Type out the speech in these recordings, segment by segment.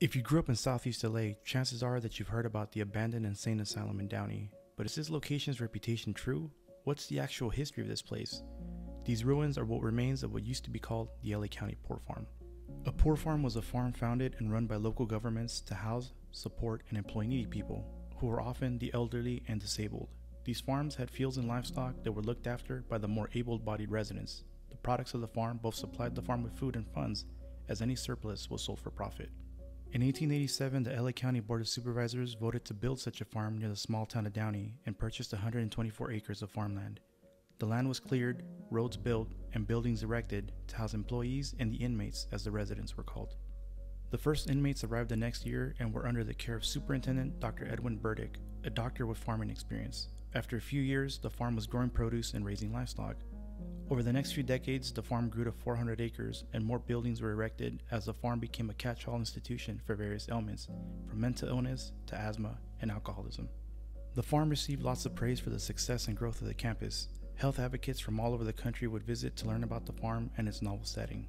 If you grew up in Southeast LA, chances are that you've heard about the abandoned insane asylum in Downey. But is this location's reputation true? What's the actual history of this place? These ruins are what remains of what used to be called the LA County Poor Farm. A poor farm was a farm founded and run by local governments to house, support, and employ needy people, who were often the elderly and disabled. These farms had fields and livestock that were looked after by the more able bodied residents. The products of the farm both supplied the farm with food and funds, as any surplus was sold for profit. In 1887, the LA County Board of Supervisors voted to build such a farm near the small town of Downey and purchased 124 acres of farmland. The land was cleared, roads built, and buildings erected to house employees and the inmates, as the residents were called. The first inmates arrived the next year and were under the care of Superintendent Dr. Edwin Burdick, a doctor with farming experience. After a few years, the farm was growing produce and raising livestock. Over the next few decades, the farm grew to 400 acres and more buildings were erected as the farm became a catch all institution for various ailments, from mental illness to asthma and alcoholism. The farm received lots of praise for the success and growth of the campus. Health advocates from all over the country would visit to learn about the farm and its novel setting.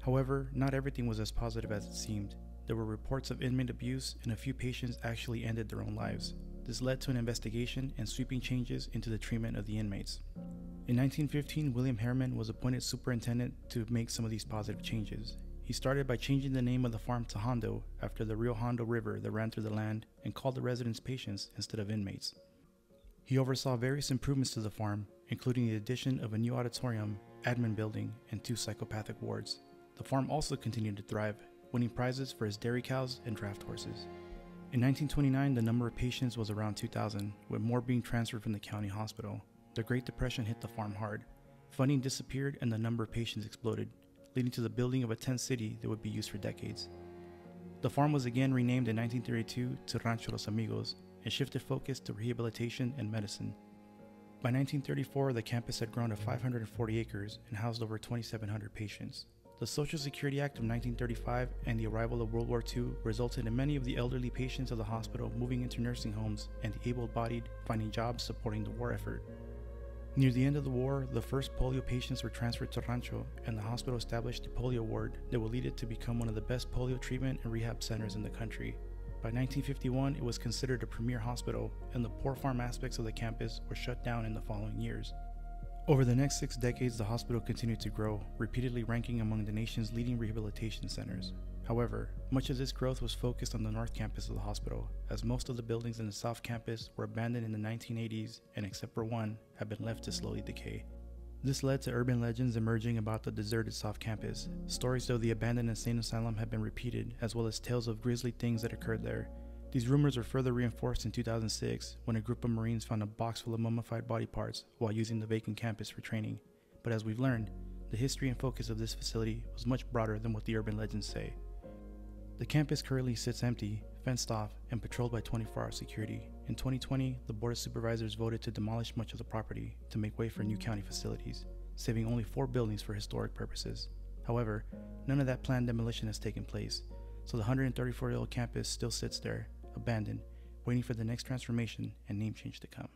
However, not everything was as positive as it seemed. There were reports of inmate abuse, and a few patients actually ended their own lives. This led to an investigation and sweeping changes into the treatment of the inmates. In 1915, William Harriman was appointed superintendent to make some of these positive changes. He started by changing the name of the farm to Hondo after the Rio Hondo River that ran through the land and called the residents patients instead of inmates. He oversaw various improvements to the farm, including the addition of a new auditorium, admin building, and two psychopathic wards. The farm also continued to thrive, winning prizes for his dairy cows and draft horses. In 1929, the number of patients was around 2,000, with more being transferred from the county hospital. The Great Depression hit the farm hard. Funding disappeared and the number of patients exploded, leading to the building of a tent city that would be used for decades. The farm was again renamed in 1932 to Rancho Los Amigos and shifted focus to rehabilitation and medicine. By 1934, the campus had grown to 540 acres and housed over 2,700 patients. The Social Security Act of 1935 and the arrival of World War II resulted in many of the elderly patients of the hospital moving into nursing homes and the able bodied finding jobs supporting the war effort. Near the end of the war, the first polio patients were transferred to Rancho, and the hospital established a polio ward that would lead it to become one of the best polio treatment and rehab centers in the country. By 1951, it was considered a premier hospital, and the poor farm aspects of the campus were shut down in the following years. Over the next six decades, the hospital continued to grow, repeatedly ranking among the nation's leading rehabilitation centers. However, much of this growth was focused on the north campus of the hospital, as most of the buildings in the south campus were abandoned in the 1980s and, except for one, have been left to slowly decay. This led to urban legends emerging about the deserted South Campus. Stories of the abandoned insane asylum have been repeated, as well as tales of grisly things that occurred there. These rumors were further reinforced in 2006 when a group of Marines found a box full of mummified body parts while using the vacant campus for training. But as we've learned, the history and focus of this facility was much broader than what the urban legends say. The campus currently sits empty, fenced off, and patrolled by 24 hour security. In 2020, the Board of Supervisors voted to demolish much of the property to make way for new county facilities, saving only four buildings for historic purposes. However, none of that planned demolition has taken place, so the 134 year old campus still sits there, abandoned, waiting for the next transformation and name change to come.